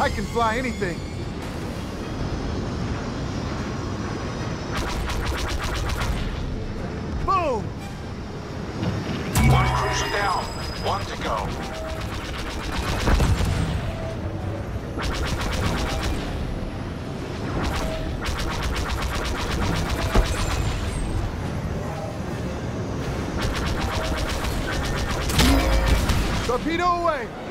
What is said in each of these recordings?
I can fly anything. Boom! One cruiser down. One to go. Torpedo away!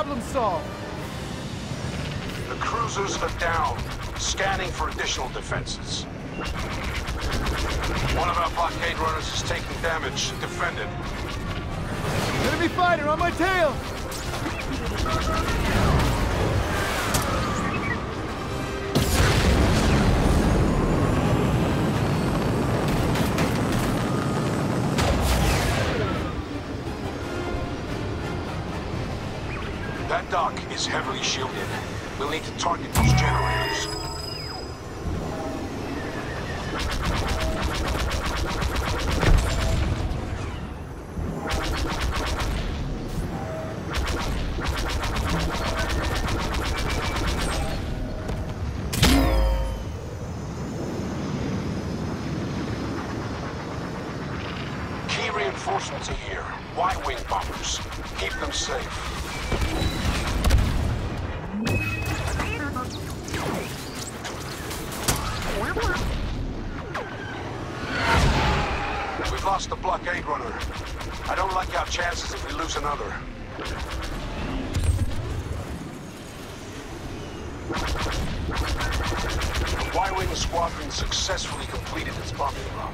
Problem solved. The cruisers are down. Scanning for additional defenses. One of our blockade runners is taking damage. Defend it. Enemy fighter on my tail! That dock is heavily shielded. We'll need to target those generators. Key reinforcements are here. Y-wing bombers. Keep them safe. We've lost the blockade runner. I don't like our chances if we lose another. The Y-Wing squadron successfully completed its bombing run.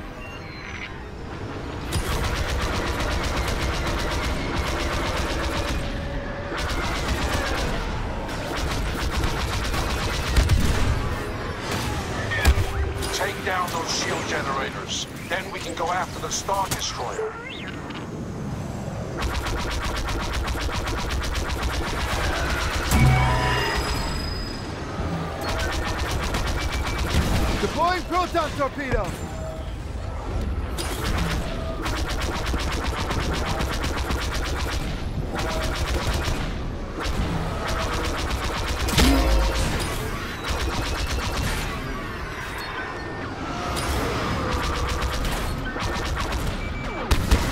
Take down those shield generators. Then we can go after the Star Destroyer. Deploying proton torpedo!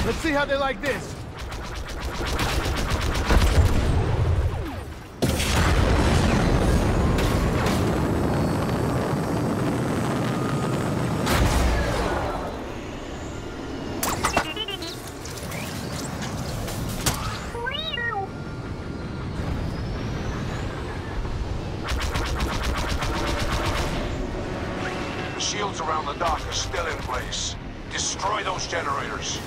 Let's see how they like this. The shields around the dock are still in place. Destroy those generators.